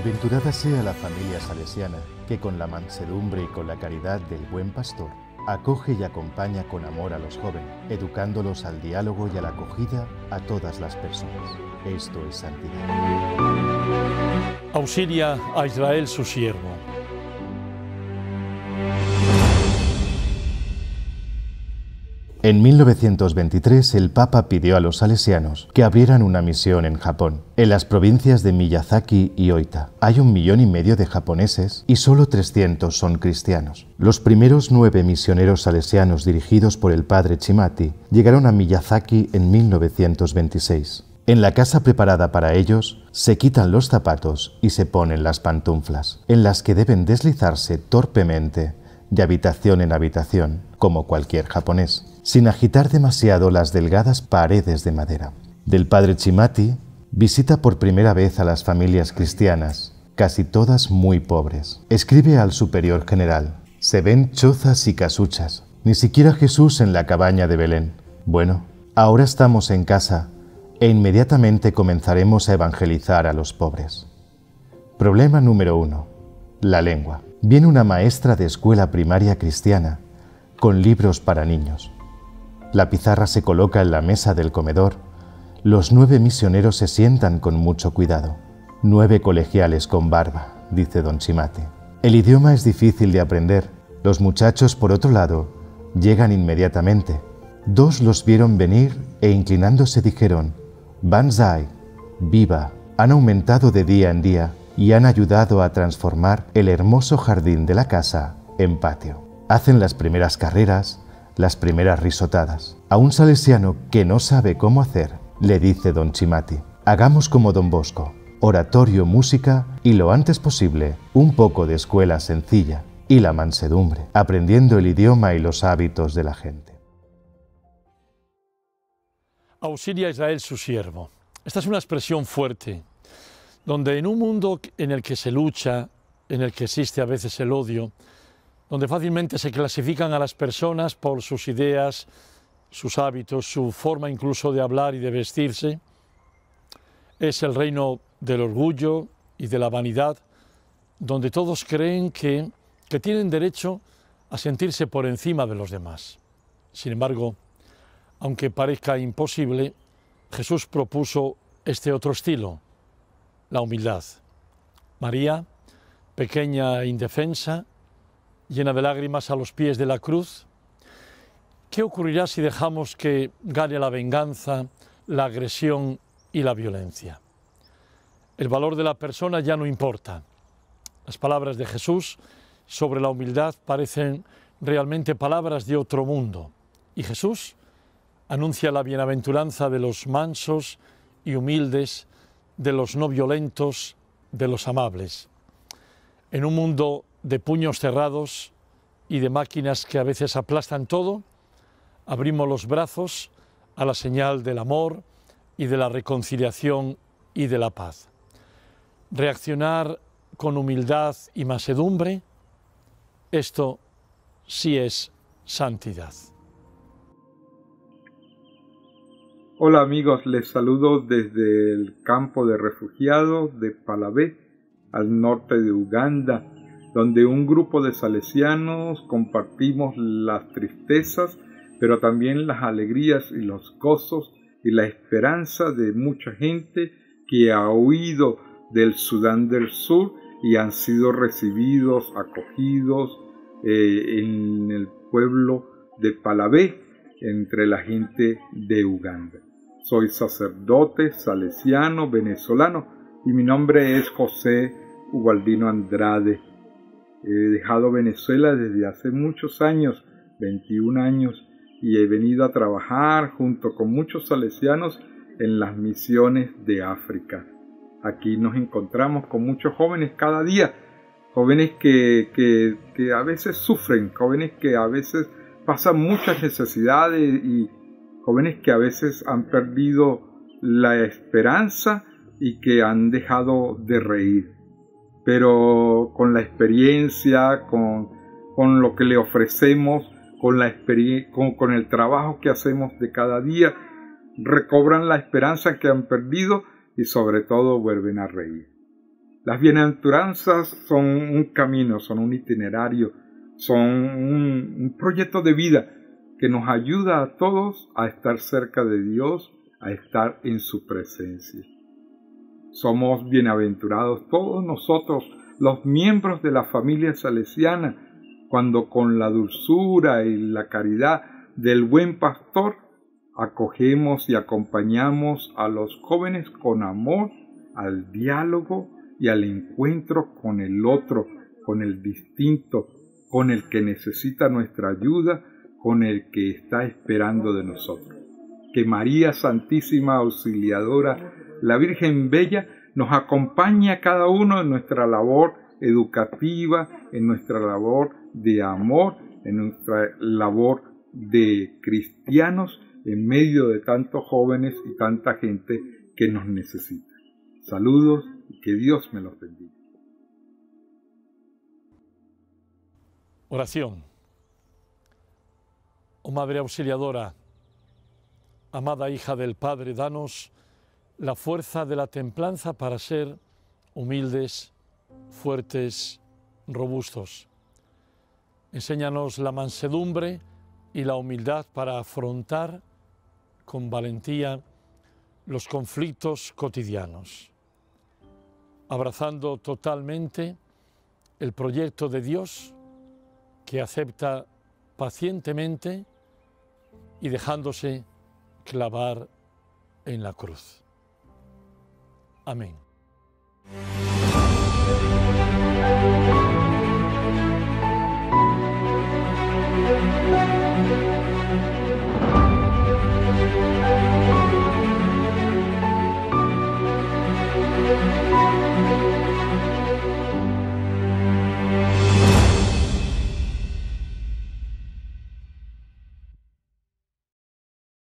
Bienaventurada sea la familia salesiana, que con la mansedumbre y con la caridad del buen pastor, acoge y acompaña con amor a los jóvenes, educándolos al diálogo y a la acogida a todas las personas. Esto es santidad. Auxilia a Israel su siervo. En 1923 el Papa pidió a los salesianos que abrieran una misión en Japón. En las provincias de Miyazaki y Oita hay un millón y medio de japoneses y solo 300 son cristianos. Los primeros nueve misioneros salesianos dirigidos por el padre Chimati llegaron a Miyazaki en 1926. En la casa preparada para ellos, se quitan los zapatos y se ponen las pantuflas, en las que deben deslizarse torpemente de habitación en habitación, como cualquier japonés, sin agitar demasiado las delgadas paredes de madera. Del padre Chimati visita por primera vez a las familias cristianas, casi todas muy pobres. Escribe al superior general, se ven chozas y casuchas, ni siquiera Jesús en la cabaña de Belén. Bueno, ahora estamos en casa e inmediatamente comenzaremos a evangelizar a los pobres. Problema número uno, la lengua viene una maestra de escuela primaria cristiana con libros para niños. La pizarra se coloca en la mesa del comedor. Los nueve misioneros se sientan con mucho cuidado. Nueve colegiales con barba, dice don Chimate. El idioma es difícil de aprender. Los muchachos, por otro lado, llegan inmediatamente. Dos los vieron venir e inclinándose dijeron, Banzai, viva. Han aumentado de día en día y han ayudado a transformar el hermoso jardín de la casa en patio. Hacen las primeras carreras, las primeras risotadas. A un salesiano que no sabe cómo hacer, le dice don Chimati, hagamos como don Bosco, oratorio, música y lo antes posible un poco de escuela sencilla y la mansedumbre, aprendiendo el idioma y los hábitos de la gente. Auxilia a Israel su siervo. Esta es una expresión fuerte donde en un mundo en el que se lucha, en el que existe a veces el odio, donde fácilmente se clasifican a las personas por sus ideas, sus hábitos, su forma incluso de hablar y de vestirse, es el reino del orgullo y de la vanidad, donde todos creen que, que tienen derecho a sentirse por encima de los demás. Sin embargo, aunque parezca imposible, Jesús propuso este otro estilo, la humildad. María, pequeña indefensa, llena de lágrimas a los pies de la cruz, ¿qué ocurrirá si dejamos que gane la venganza, la agresión y la violencia? El valor de la persona ya no importa. Las palabras de Jesús sobre la humildad parecen realmente palabras de otro mundo. Y Jesús anuncia la bienaventuranza de los mansos y humildes, de los no violentos, de los amables. En un mundo de puños cerrados y de máquinas que a veces aplastan todo, abrimos los brazos a la señal del amor y de la reconciliación y de la paz. Reaccionar con humildad y masedumbre, esto sí es santidad. Hola amigos, les saludo desde el campo de refugiados de Palabé, al norte de Uganda, donde un grupo de salesianos compartimos las tristezas, pero también las alegrías y los gozos y la esperanza de mucha gente que ha huido del Sudán del Sur y han sido recibidos, acogidos eh, en el pueblo de Palabé, entre la gente de Uganda. Soy sacerdote salesiano venezolano y mi nombre es José Ubaldino Andrade. He dejado Venezuela desde hace muchos años, 21 años, y he venido a trabajar junto con muchos salesianos en las misiones de África. Aquí nos encontramos con muchos jóvenes cada día, jóvenes que, que, que a veces sufren, jóvenes que a veces pasan muchas necesidades y, jóvenes que a veces han perdido la esperanza y que han dejado de reír. Pero con la experiencia, con, con lo que le ofrecemos, con, la con, con el trabajo que hacemos de cada día, recobran la esperanza que han perdido y sobre todo vuelven a reír. Las bienaventuranzas son un camino, son un itinerario, son un, un proyecto de vida que nos ayuda a todos a estar cerca de Dios, a estar en su presencia. Somos bienaventurados todos nosotros, los miembros de la familia salesiana, cuando con la dulzura y la caridad del buen pastor acogemos y acompañamos a los jóvenes con amor al diálogo y al encuentro con el otro, con el distinto, con el que necesita nuestra ayuda, con el que está esperando de nosotros. Que María Santísima Auxiliadora, la Virgen Bella, nos acompañe a cada uno en nuestra labor educativa, en nuestra labor de amor, en nuestra labor de cristianos en medio de tantos jóvenes y tanta gente que nos necesita. Saludos y que Dios me los bendiga. Oración. Oh Madre Auxiliadora, amada hija del Padre, danos la fuerza de la templanza para ser humildes, fuertes, robustos. Enséñanos la mansedumbre y la humildad para afrontar con valentía los conflictos cotidianos, abrazando totalmente el proyecto de Dios que acepta pacientemente y dejándose clavar en la cruz. Amém.